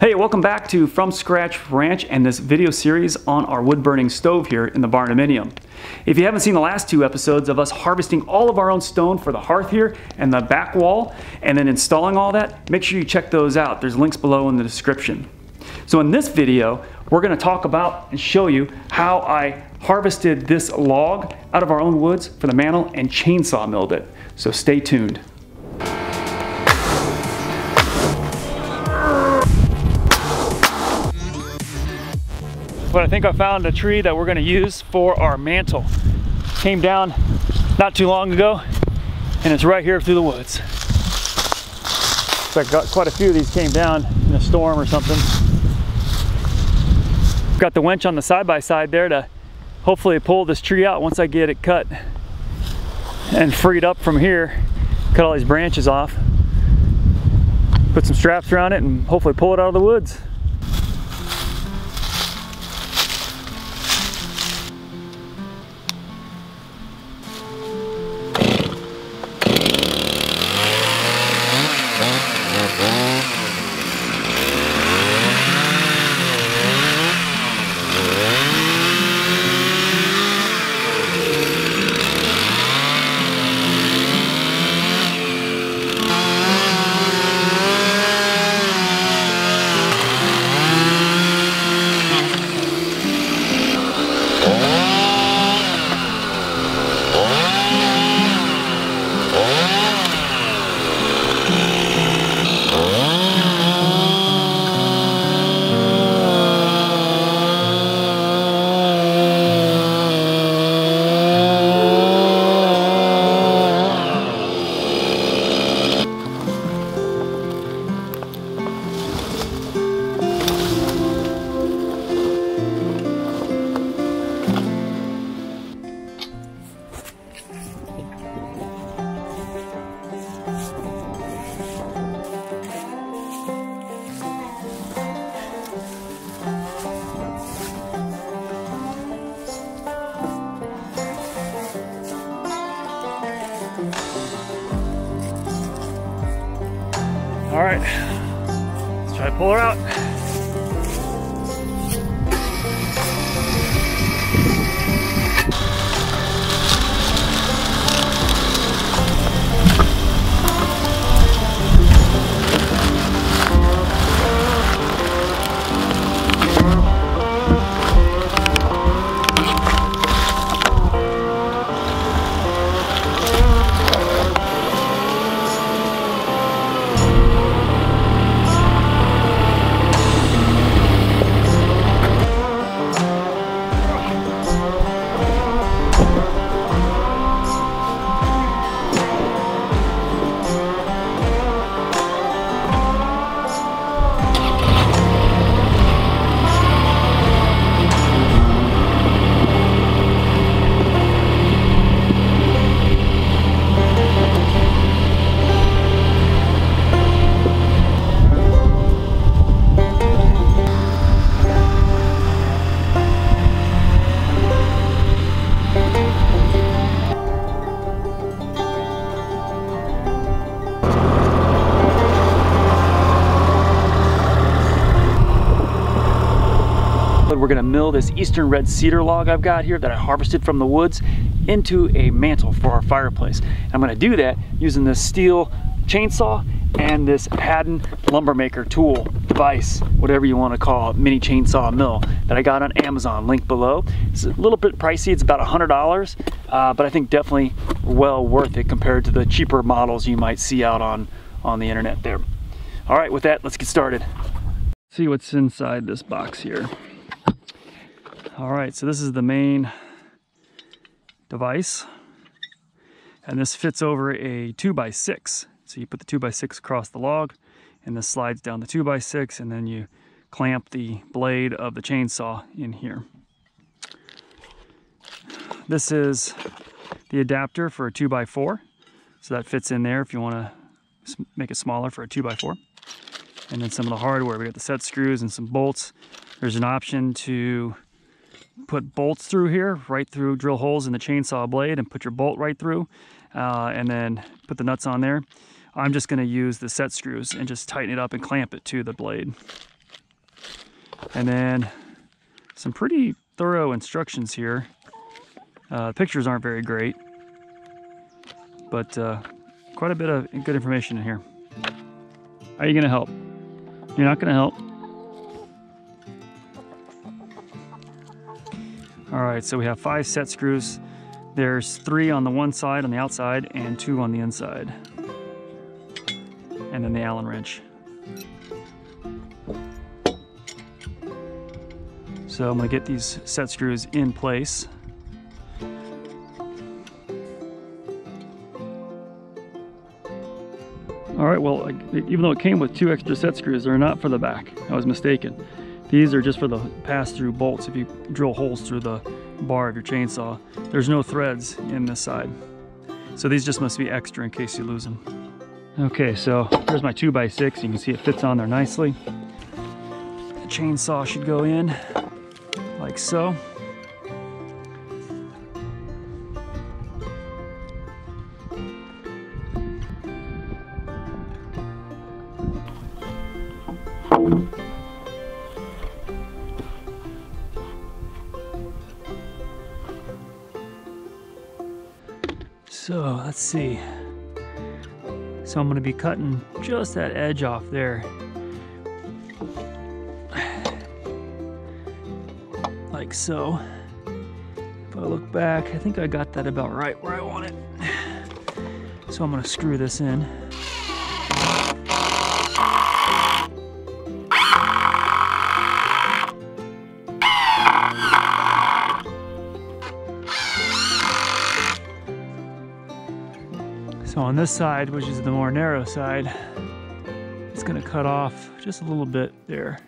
Hey, welcome back to From Scratch Ranch and this video series on our wood burning stove here in the Barndominium. If you haven't seen the last two episodes of us harvesting all of our own stone for the hearth here and the back wall and then installing all that, make sure you check those out. There's links below in the description. So in this video, we're gonna talk about and show you how I harvested this log out of our own woods for the mantle and chainsaw milled it. So stay tuned. But I think I found a tree that we're gonna use for our mantle. Came down not too long ago, and it's right here through the woods. So I got quite a few of these came down in a storm or something. Got the winch on the side-by-side -side there to hopefully pull this tree out once I get it cut and freed up from here. Cut all these branches off. Put some straps around it and hopefully pull it out of the woods. This eastern red cedar log I've got here that I harvested from the woods into a mantle for our fireplace. And I'm gonna do that using this Stihl chainsaw and this Haddon Lumbermaker tool device, whatever you want to call it, mini chainsaw mill that I got on Amazon, link below. It's a little bit pricey, it's about $100, uh, but I think definitely well worth it compared to the cheaper models you might see out on, on the internet there. All right, with that, let's get started. See what's inside this box here. All right, so this is the main device. And this fits over a 2x6. So you put the 2x6 across the log, and this slides down the 2x6, and then you clamp the blade of the chainsaw in here. This is the adapter for a 2x4. So that fits in there if you want to make it smaller for a 2x4. And then some of the hardware, we got the set screws and some bolts. There's an option to put bolts through here, right through, drill holes in the chainsaw blade and put your bolt right through, uh, and then put the nuts on there. I'm just gonna use the set screws and just tighten it up and clamp it to the blade. And then some pretty thorough instructions here. Uh, pictures aren't very great, but uh, quite a bit of good information in here. Are you gonna help? You're not gonna help. All right, so we have five set screws. There's three on the one side on the outside and two on the inside. And then the Allen wrench. So I'm gonna get these set screws in place. All right, well, even though it came with two extra set screws, they're not for the back. I was mistaken. These are just for the pass-through bolts if you drill holes through the bar of your chainsaw. There's no threads in this side. So these just must be extra in case you lose them. Okay, so here's my 2x6. You can see it fits on there nicely. The chainsaw should go in like so. See. So I'm gonna be cutting just that edge off there. Like so. If I look back, I think I got that about right where I want it. So I'm gonna screw this in. On this side, which is the more narrow side, it's gonna cut off just a little bit there.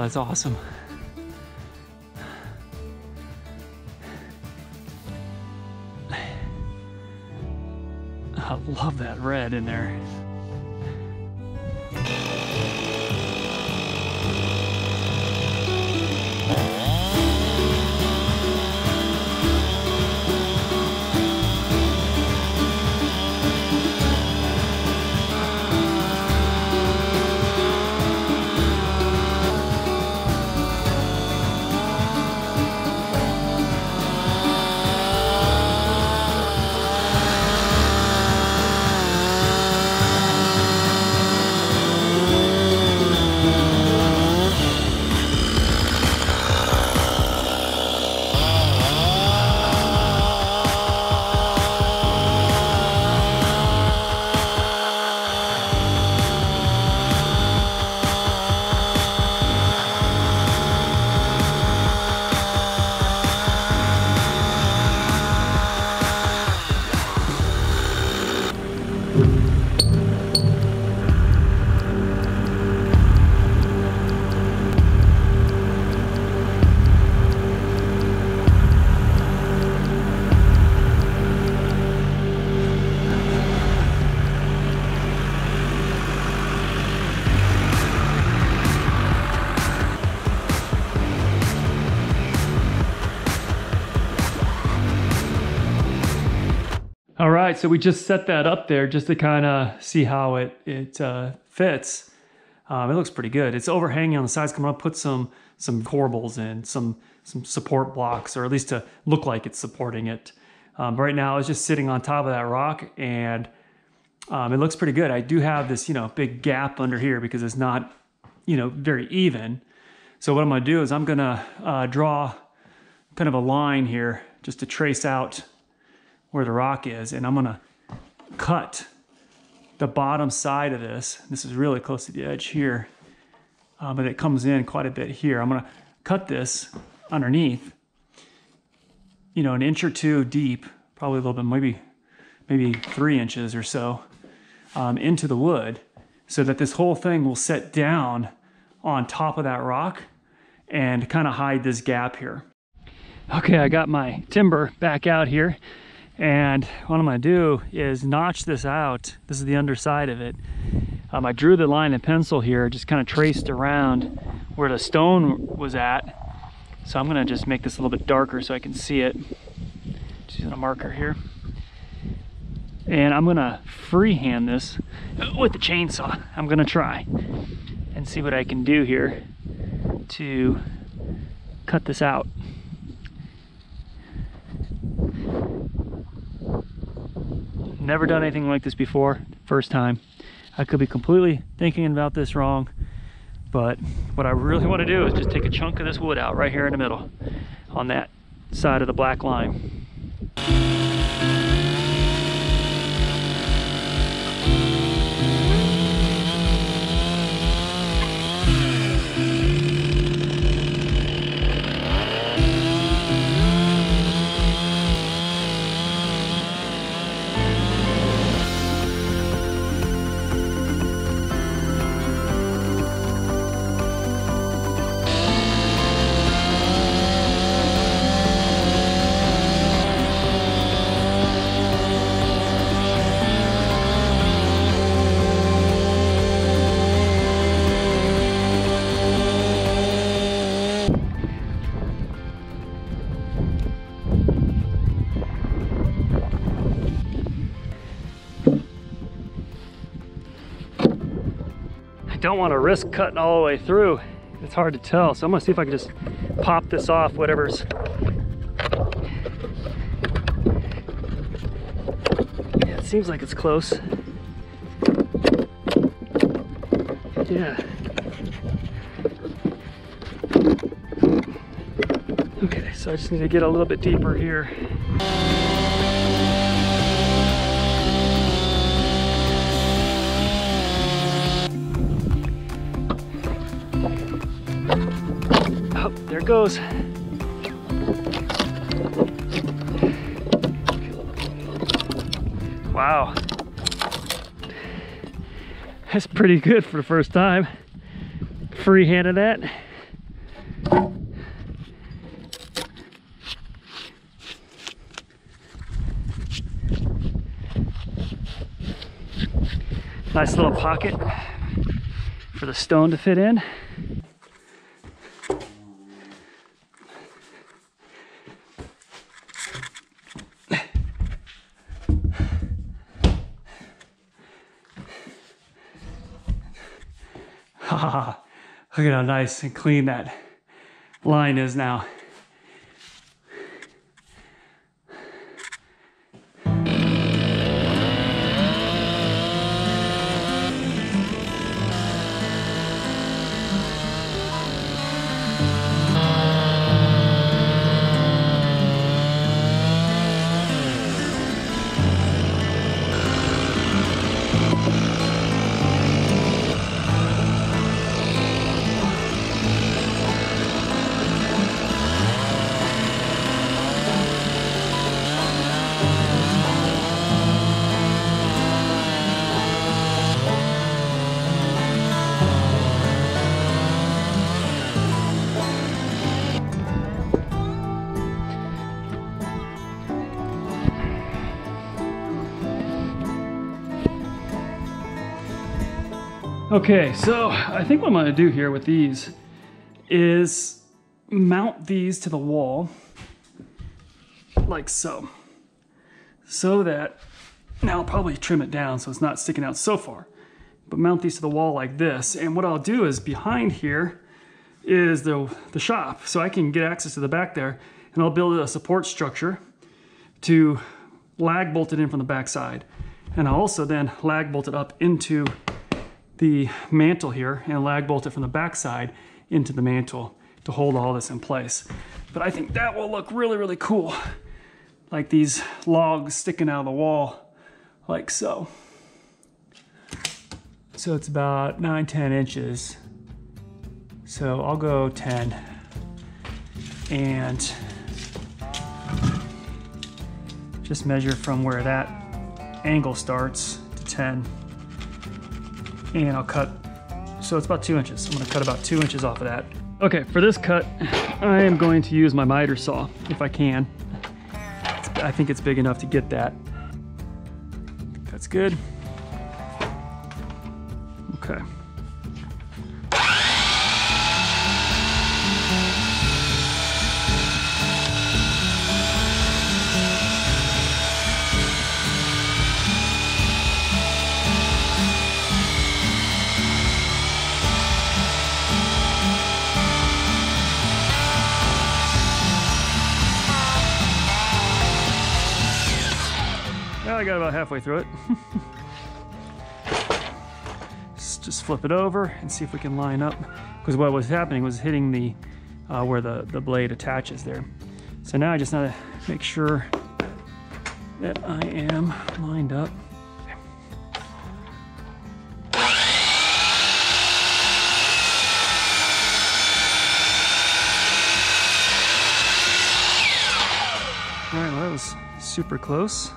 That's awesome. I love that red in there. So we just set that up there just to kind of see how it, it uh, fits. Um, it looks pretty good. It's overhanging on the sides. I'm gonna put some some corbels in, some some support blocks, or at least to look like it's supporting it. Um, right now, it's just sitting on top of that rock, and um, it looks pretty good. I do have this, you know, big gap under here because it's not, you know, very even. So what I'm gonna do is I'm gonna uh, draw kind of a line here just to trace out where the rock is. And I'm gonna cut the bottom side of this. This is really close to the edge here, uh, but it comes in quite a bit here. I'm gonna cut this underneath, you know, an inch or two deep, probably a little bit, maybe, maybe three inches or so um, into the wood so that this whole thing will set down on top of that rock and kind of hide this gap here. Okay, I got my timber back out here and what I'm gonna do is notch this out. This is the underside of it. Um, I drew the line in pencil here, just kind of traced around where the stone was at. So I'm gonna just make this a little bit darker so I can see it. Just using a marker here. And I'm gonna freehand this with the chainsaw. I'm gonna try and see what I can do here to cut this out. Never done anything like this before, first time. I could be completely thinking about this wrong, but what I really want to do is just take a chunk of this wood out right here in the middle on that side of the black line. Don't want to risk cutting all the way through. It's hard to tell. So I'm gonna see if I can just pop this off, whatever's yeah, it seems like it's close. Yeah. Okay, so I just need to get a little bit deeper here. It goes. Wow. That's pretty good for the first time. Free-handed that. Nice little pocket for the stone to fit in. Look at how nice and clean that line is now. Okay, so I think what I'm gonna do here with these is mount these to the wall like so. So that, now I'll probably trim it down so it's not sticking out so far, but mount these to the wall like this. And what I'll do is behind here is the, the shop. So I can get access to the back there and I'll build a support structure to lag bolt it in from the back side. And I'll also then lag bolt it up into the mantle here and lag bolt it from the backside into the mantle to hold all this in place. But I think that will look really, really cool. Like these logs sticking out of the wall, like so. So it's about 9, 10 inches. So I'll go 10. And just measure from where that angle starts to 10. And I'll cut, so it's about two inches. I'm gonna cut about two inches off of that. Okay, for this cut, I am going to use my miter saw, if I can. I think it's big enough to get that. That's good. Okay. I got about halfway through it. just flip it over and see if we can line up. Because what was happening was hitting the uh, where the, the blade attaches there. So now I just need to make sure that I am lined up. All right, well, that was super close.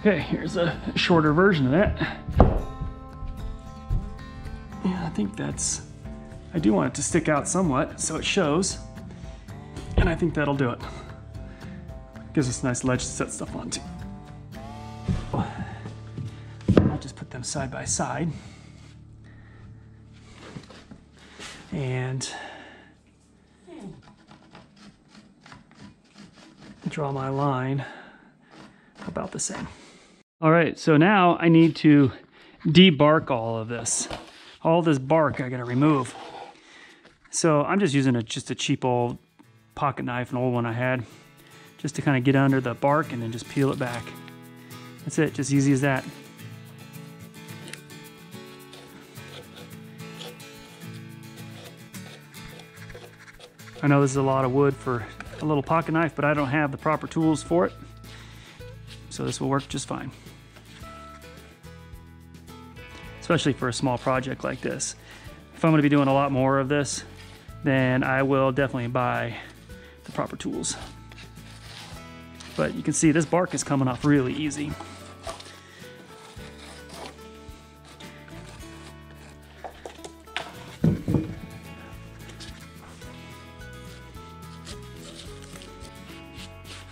Okay, here's a shorter version of that. Yeah, I think that's, I do want it to stick out somewhat so it shows. And I think that'll do it. Gives us a nice ledge to set stuff on too. I'll just put them side by side. And draw my line about the same. All right, so now I need to debark all of this. All this bark I gotta remove. So I'm just using a, just a cheap old pocket knife, an old one I had, just to kind of get under the bark and then just peel it back. That's it, just easy as that. I know this is a lot of wood for a little pocket knife, but I don't have the proper tools for it. So this will work just fine especially for a small project like this. If I'm gonna be doing a lot more of this, then I will definitely buy the proper tools. But you can see this bark is coming off really easy.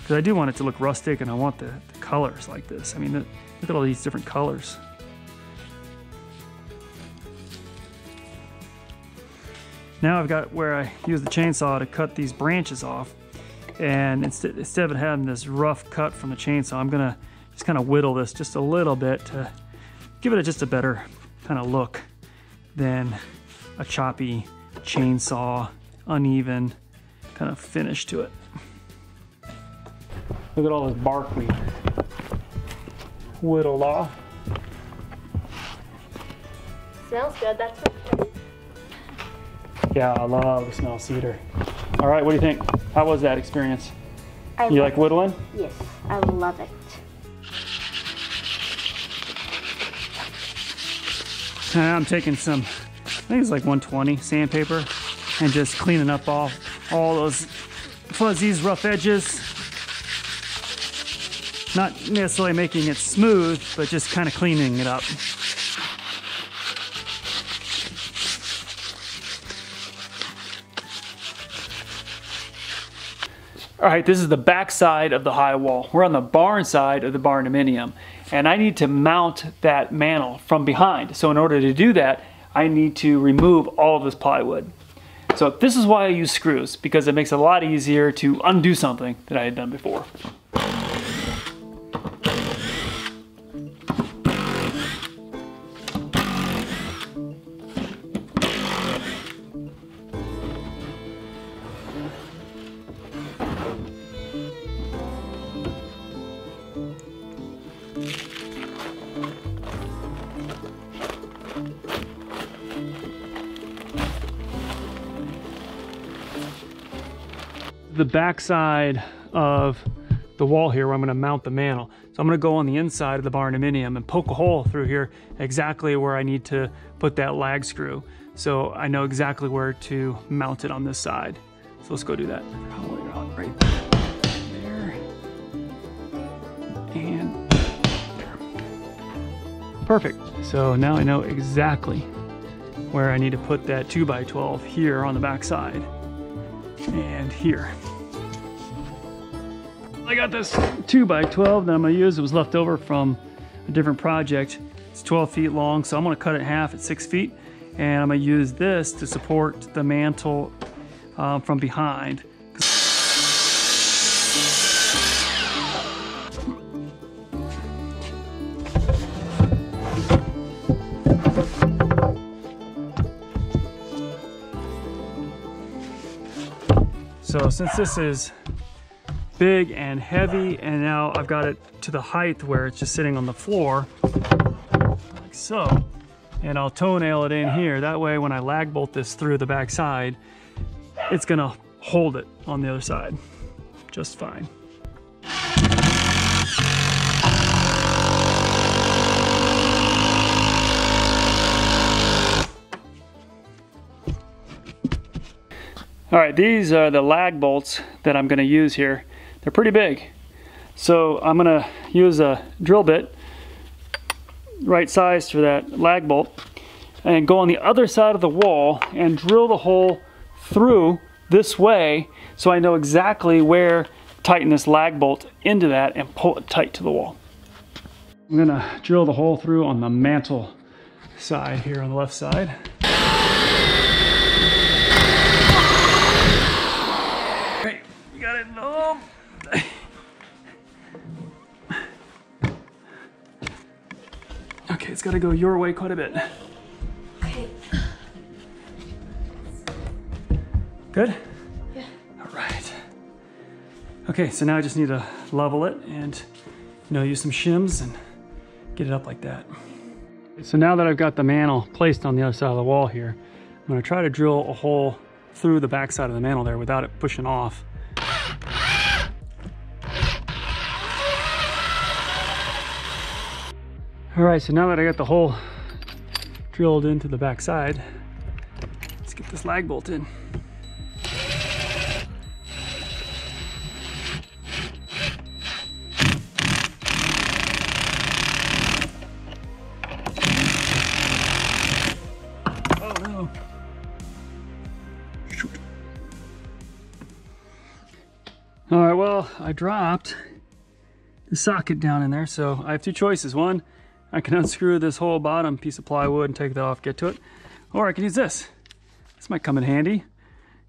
Because I do want it to look rustic and I want the, the colors like this. I mean, the, look at all these different colors. Now I've got where I use the chainsaw to cut these branches off. And instead, instead of having this rough cut from the chainsaw, I'm gonna just kind of whittle this just a little bit to give it a, just a better kind of look than a choppy chainsaw, uneven kind of finish to it. Look at all this bark we whittled off. Smells good, that's yeah, I love the smell of cedar. All right, what do you think? How was that experience? I you like it. whittling? Yes, I love it. Uh, I'm taking some, I think it's like 120 sandpaper and just cleaning up all, all those fuzzies, rough edges. Not necessarily making it smooth, but just kind of cleaning it up. All right, this is the back side of the high wall. We're on the barn side of the barndominium, and I need to mount that mantle from behind. So in order to do that, I need to remove all of this plywood. So this is why I use screws, because it makes it a lot easier to undo something that I had done before. Backside of the wall here where I'm gonna mount the mantle. So I'm gonna go on the inside of the barndominium and poke a hole through here exactly where I need to put that lag screw. So I know exactly where to mount it on this side. So let's go do that. Right there. And. Perfect. So now I know exactly where I need to put that 2x12 here on the back side and here. I got this 2x12 that I'm gonna use. It was left over from a different project. It's 12 feet long, so I'm gonna cut it in half at six feet. And I'm gonna use this to support the mantle um, from behind. So since this is big and heavy and now I've got it to the height where it's just sitting on the floor like so. And I'll toenail it in here. That way when I lag bolt this through the back side it's gonna hold it on the other side just fine. All right, these are the lag bolts that I'm gonna use here. They're pretty big. So I'm gonna use a drill bit, right size for that lag bolt, and go on the other side of the wall and drill the hole through this way so I know exactly where tighten this lag bolt into that and pull it tight to the wall. I'm gonna drill the hole through on the mantle side here on the left side. Okay, it's gotta go your way quite a bit. Okay. Good? Yeah. All right. Okay, so now I just need to level it and, you know, use some shims and get it up like that. So now that I've got the mantle placed on the other side of the wall here, I'm gonna try to drill a hole through the back side of the mantle there without it pushing off. All right, so now that I got the hole drilled into the back side, let's get this lag bolt in. Oh no. Shoot. All right, well, I dropped the socket down in there, so I have two choices. One, I can unscrew this whole bottom piece of plywood and take that off, get to it. Or I can use this. This might come in handy.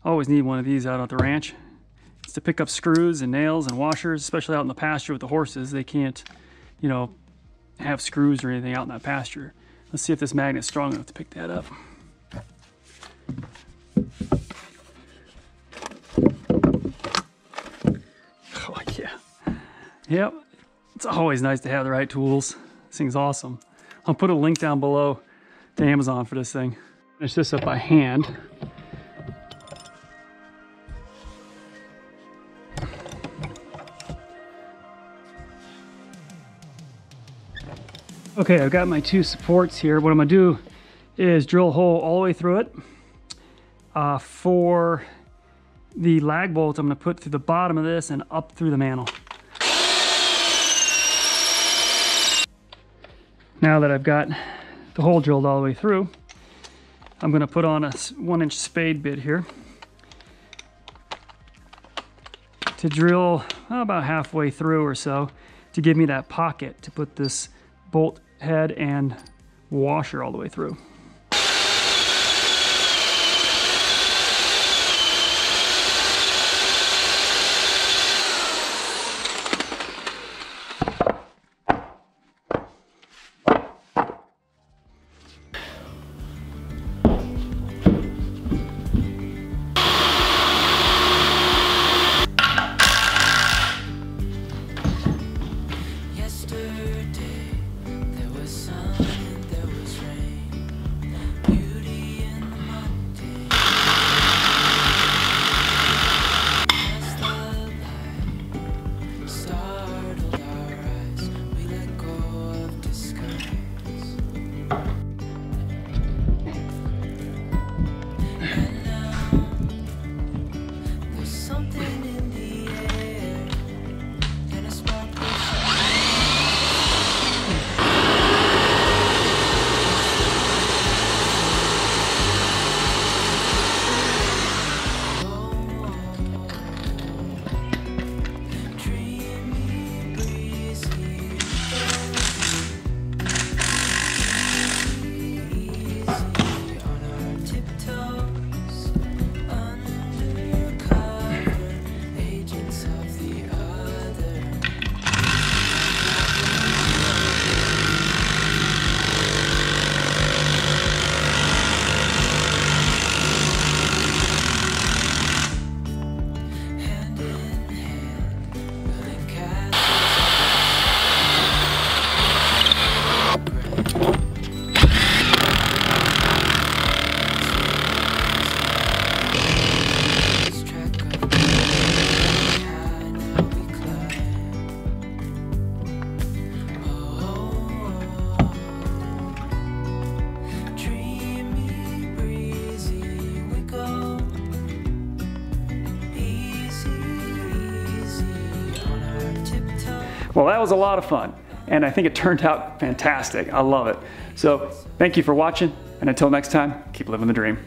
Always need one of these out at the ranch. It's to pick up screws and nails and washers, especially out in the pasture with the horses. They can't, you know, have screws or anything out in that pasture. Let's see if this magnet's strong enough to pick that up. Oh yeah. Yep. It's always nice to have the right tools. This thing's awesome. I'll put a link down below to Amazon for this thing. Finish this up by hand. Okay, I've got my two supports here. What I'm gonna do is drill a hole all the way through it. Uh, for the lag bolt, I'm gonna put through the bottom of this and up through the mantle. Now that I've got the hole drilled all the way through, I'm gonna put on a one inch spade bit here to drill about halfway through or so to give me that pocket to put this bolt head and washer all the way through. Lot of fun, and I think it turned out fantastic. I love it. So thank you for watching, and until next time, keep living the dream.